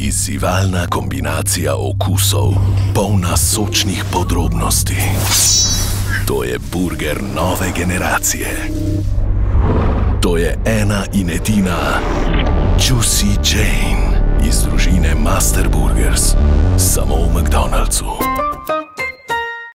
Izzivalna kombinacija okusov, polna sočnih podrobnosti. To je burger nove generacije. To je ena in edina Juicy Jane iz družine Master Burgers, samo v McDonald'su.